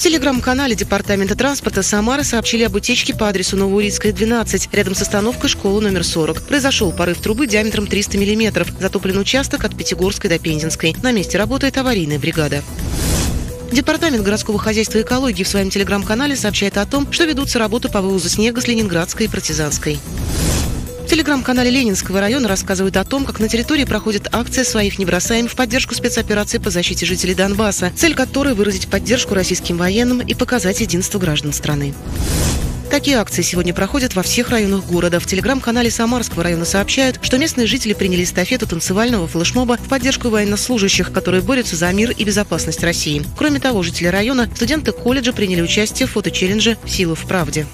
телеграм-канале Департамента транспорта Самары сообщили об утечке по адресу Новоурицкая, 12, рядом с остановкой школы номер 40. Произошел порыв трубы диаметром 300 мм. Затоплен участок от Пятигорской до Пензенской. На месте работает аварийная бригада. Департамент городского хозяйства и экологии в своем телеграм-канале сообщает о том, что ведутся работы по вывозу снега с Ленинградской и Партизанской. Телеграм-канале Ленинского района рассказывают о том, как на территории проходит акция «Своих не бросаем» в поддержку спецоперации по защите жителей Донбасса, цель которой выразить поддержку российским военным и показать единство граждан страны. Такие акции сегодня проходят во всех районах города. В телеграм-канале Самарского района сообщают, что местные жители приняли эстафету танцевального флешмоба в поддержку военнослужащих, которые борются за мир и безопасность России. Кроме того, жители района, студенты колледжа приняли участие в фоточеллендже «Сила в правде».